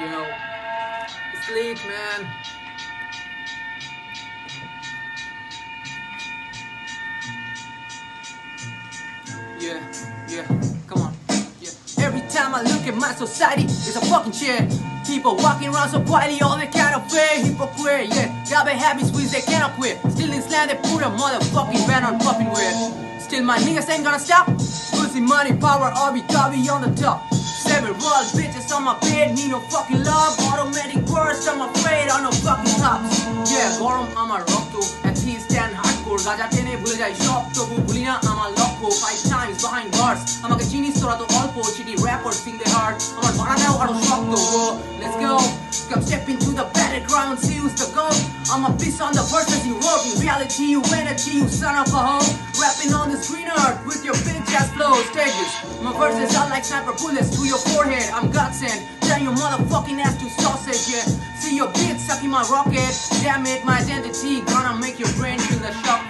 Yo, it's late, man. Yeah, yeah, come on. Yeah. Every time I look at my society, it's a fucking shit. People walking around so quietly, all they kind of fear, hypocrite, yeah. Got bad habits which they cannot quit. Still in slant, they put a motherfucking ban on popping with. Still my niggas ain't gonna stop. Pussy, money, power, RB, Cubby on the top Several bitches on my bed, need no fucking love. Automatic burst, I'm afraid on no fucking tops. Yeah, গরম আমার রক্ত and he stand hardcore Gaza টেনে ভুলে যাই সব তবু ভুলি না আমার লক্ষ্য five times behind bars আমাকে চিনিস তোরা তো অল্প চিটি র্যাপার sing the heart আমার বানাটাও আরো শক্ত Whoa, let's go Come step into the battleground, see who's the goal I'm a beast on the verses you wrote In reality, you energy, you son of a hoe Rapping on this green earth with your bitch ass flow stages they shot like sniper bullets to your forehead. I'm godsend. Damn your motherfucking ass to sausage, yeah. See your bitch sucking my rocket. Damn it, my identity gonna make your brain feel the shock.